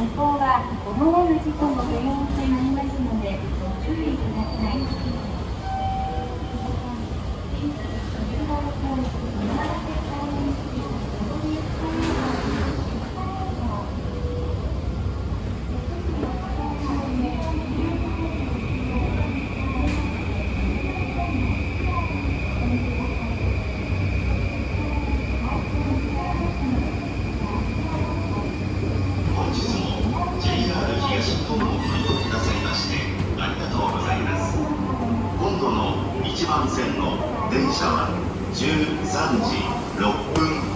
向こうは思わぬ事故の原因となり1番線の電車は13時6分。発